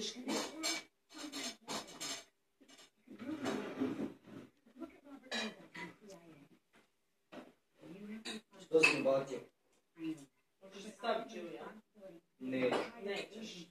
Что с ним балки? Представь, чего я. Не. Не.